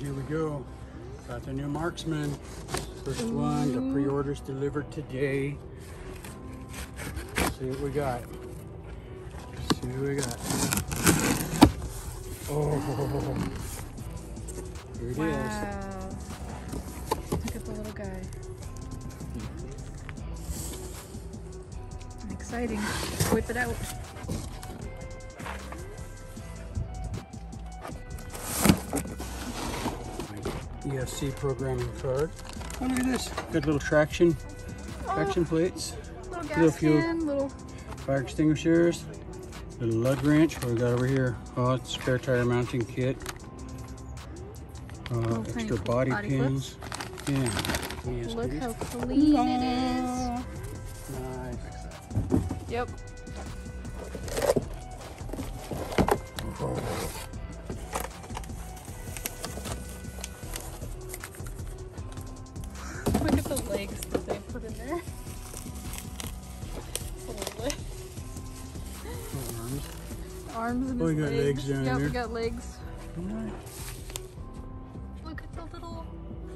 here we go. Got the new marksman. First one, the pre-orders delivered today. see what we got. see what we got. Oh, here it wow. is. Look at the little guy. Exciting. Whip it out. ESC programming card. Oh, look at this. Good little traction, traction plates, Little Little fuel. can, little fire extinguishers, little lug wrench. What we got over here? Oh, it's spare tire mounting kit. Uh, extra body, body pins. Yeah. Yes, Look please. how clean it is. Nice. Yep. Look at the legs that they put in there. Arms. Arms and Oh, his we got legs down Yep, there. we got legs. Nice. Look at the little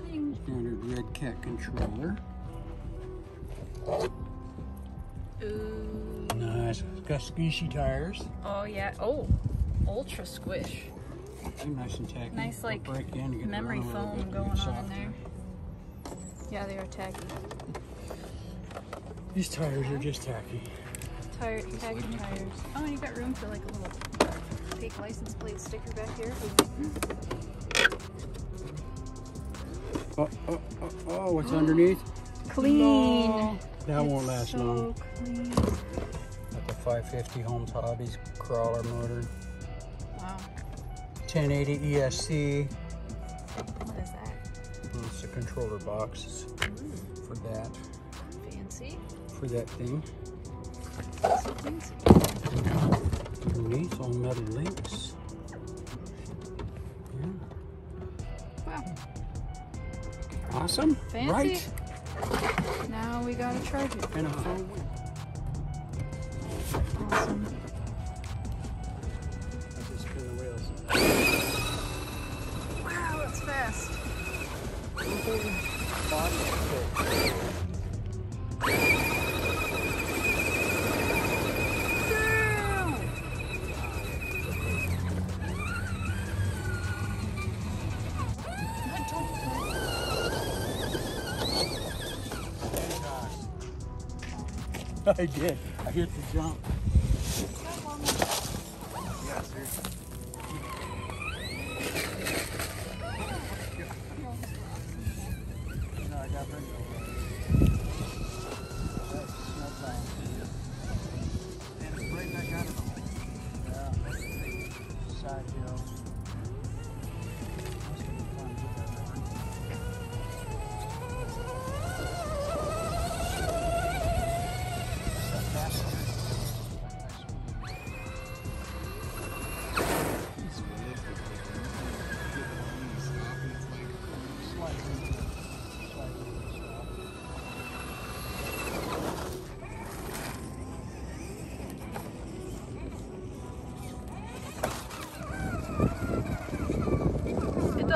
thing. Standard REDCAT controller. Ooh. Nice. It's got squishy tires. Oh yeah. Oh, ultra squish. They're nice and tacky. Nice, like, break in, you get Memory run a little foam going on in there. Yeah, they are tacky. These tires are just tacky. Tire, tacky tires. Oh, and you got room for like a little fake license plate sticker back here. Mm-hmm. Oh, oh, oh, oh, what's underneath? Clean. No, that won't last so long. Clean. Got the 550 Holmes Hobbies crawler motor. Wow. 1080 ESC. What is that? It's the controller box for that, Fancy. for that thing. Underneath, all metal links. Yeah. Wow. Awesome. Fancy. Right. Now we gotta charge it. And a wheel. Awesome. I did. I hit the jump. Yeah, seriously.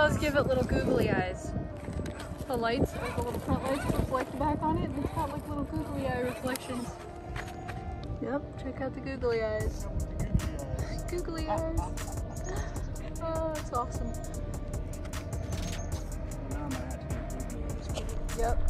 Does give it little googly eyes. The lights, like the little front lights reflect back on it. It's got like little googly eye reflections. Yep, check out the googly eyes. Googly eyes. Oh, it's awesome. Yep.